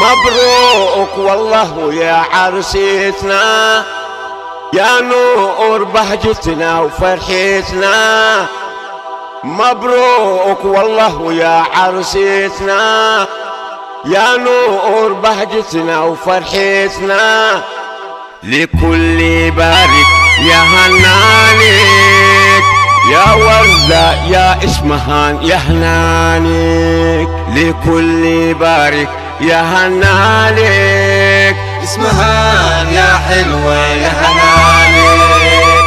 مبروك والله يا عرسيتنا يا نور بهجتنا وفرحتنا مبروك والله يا عرسيتنا يا نور بهجتنا وفرحتنا لكل بارك يا هنانك يا وردة يا إسمهان يا هنانك لكل بارك يا هنانك اسمهان يا حلوة يا هنانك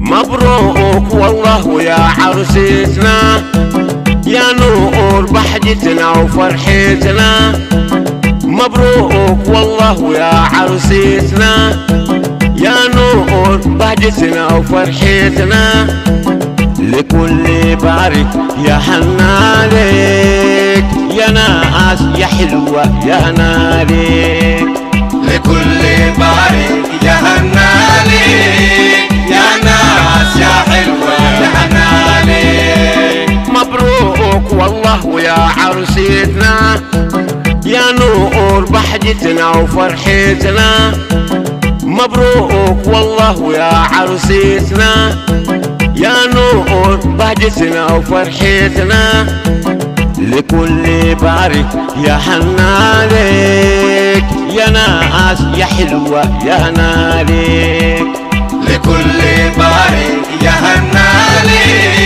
مبروك والله يا عرسيتنا يا نور بحجتنا وفرحتنا. مبروك والله يا عرسيتنا يا نور بهجتنا وفرحتنا. لكل بارك يا حنانك يا ناس يا حلوة يا نارك لكل يا عرسيتنا يا نور بحجتنا وفرحتنا. مبروك والله يا عرسيتنا يا نور بهجتنا وفرحتنا. لكل بارك يا حنانك يا ناس يا حلوة يا نارك لكل بارك يا هنانك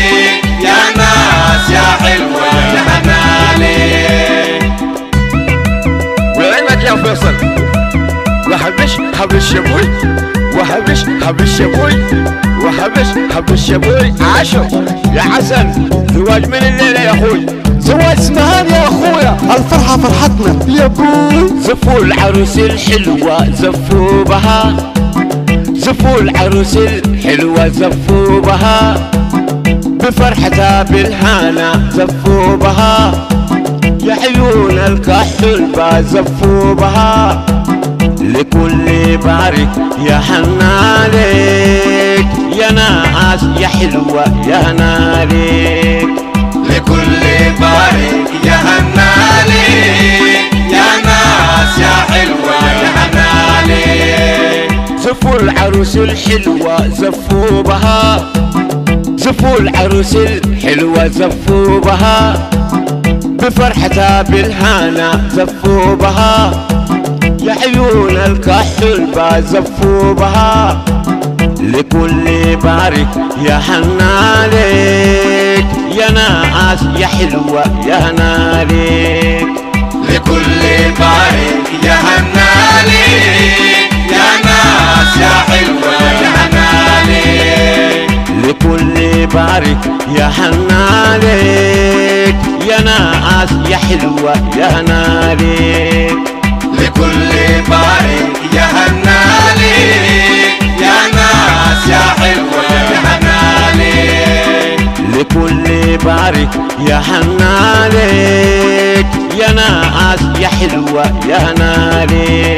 أبوي وحبش حبش يا أبوي وحبش حبش يا أبوي عاشو. يا حسن زواج من الليلة يا أخوي. زواج اسمهان يا أخويا. الفرحة فرحتنا. يا أبوي. زفوا العروس الحلوة زفوا بها. زفوا العروس الحلوة زفوا بها. بفرحتها بالهنا زفوا بها. يا عيون الكحل زفوا بها. لكل بارك يا حنانك يا ناس يا حلوة يا نارك لكل بارك يا هنانك يا ناس يا حلوة يا هنانك زفوا العروس الحلوة زفوا بها. زفوا العروس الحلوة زفوا بها. بفرحتها بالهنا زفوا بها. يا عيون الكحل زفوا بها لكل بارك يا حنانك يا ناس يا حلوة يا نارك لكل بارك يا هنانك يا ناس يا حلوة يا هنانك لكل بارك يا حنانك يا ناس يا حلوة يا نارك بارك يا هنانك يا ناس يا حلوة يا هنانك لكل بارك يا حنانك يا ناس يا حلوة يا نارك